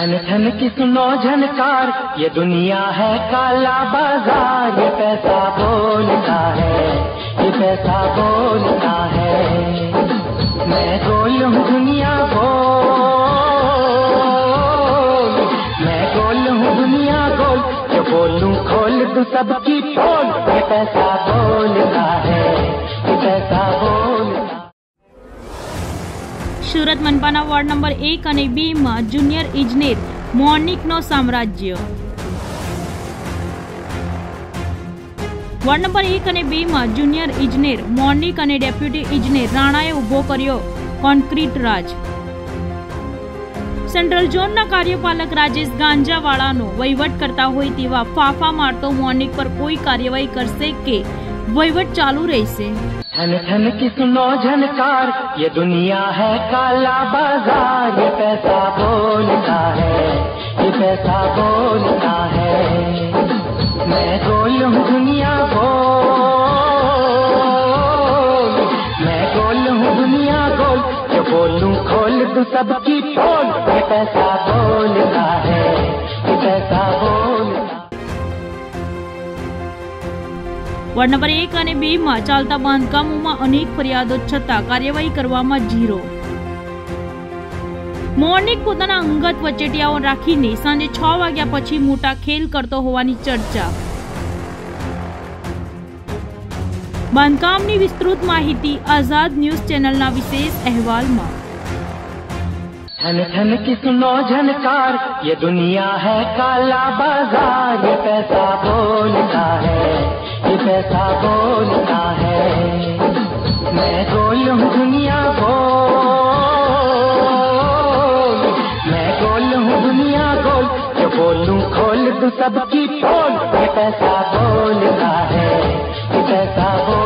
ठन ठन की सुनो झनकार ये दुनिया है काला बाज़ार। ये पैसा बोलता है, ये पैसा बोलता है। मैं गोल हूँ दुनिया गोल मैं गोल हूँ दुनिया गोल जो बोलूँ खोल दूँ सबकी पोल ये पैसा बोलता है, ये पैसा बोलता સુરત મનપાના વોર્ડ નંબર એક અને બેમાં જુનિયર ઇજનેર મોર્નિકનો સામ્રાજ્ય. વોર્ડ નંબર એક અને બેમાં જુનિયર ઇજનેર મોર્નિક અને ડેપ્યુટી ઇજનેર રાણાએ ઊભો કર્યો કોન્ક્રીટ રાજ. સેન્ટ્રલ ઝોનના કાર્યપાલક રાજેશ ગાંજાવાળાનો વહીવટ કરતા હોય તેવા ફાફા મારતો મોર્નિક પર કોઈ કાર્યવાહી કરશે કે વહીવટ ચાલુ રહેશે? ठन ठन की सुनो झनकार ये दुनिया है काला बाज़ार। ये पैसा बोलता है, ये पैसा बोलता है। मैं गोल हूँ दुनिया गोल मैं गोल हूँ दुनिया गोल जो बोलूँ खोल दूँ सबकी पोल ये पैसा बोलता है, ये पैसा बोलता વોર્ડ નંબર એક અને બે માં ચાલતા બાંધકામોમાં અનેક ફરિયાદો છતાં કાર્યવાહી કરવામાં ઝીરો મોર્નિક પોતાના અંગત વચેટિયાઓ રાખીને સાંજે છ વાગ્યા પછી મોટા ખેલ કરતો હોવાની ચર્ચા બાંધકામની વિસ્તૃત માહિતી આઝાદ ન્યૂઝ ચેનલના વિશેષ અહેવાલમાં ठन ठन की सुनो झनकार ये दुनिया है काला बाजार ये पैसा बोलता है ये पैसा बोलता है? मैं गोल दुनिया को। मैं गोल दुनिया गोल जो बोलूँ खोल तू सबकी पोल ये पैसा बोलता है? ये पैसा बोल